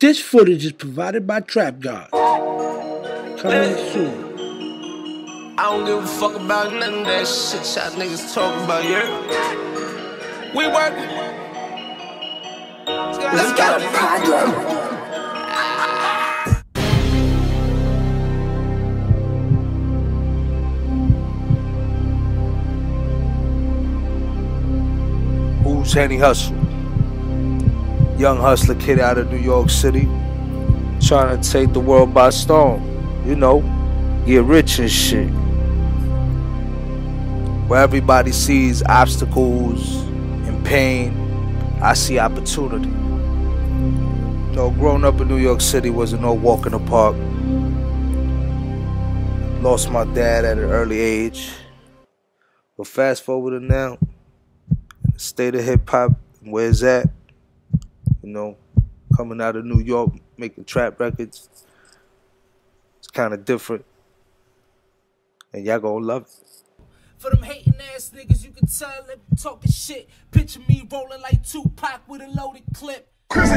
This footage is provided by TrapGodz. Coming soon. I don't give a fuck about none of that shit y'all niggas talking about, yeah? We working. Let's got a problem. Who's Henny Hustle? Young hustler kid out of New York City, trying to take the world by storm. You know, get rich and shit. Where everybody sees obstacles and pain, I see opportunity. Though growing up in New York City wasn't no walk in the park. Lost my dad at an early age. But fast forward to now, the state of hip hop, where's it's at, you know, coming out of New York, making trap records, it's kind of different. And y'all gonna love it. For them hating ass niggas, you can tell they talking shit. Picture me rolling like Tupac with a loaded clip. Crazy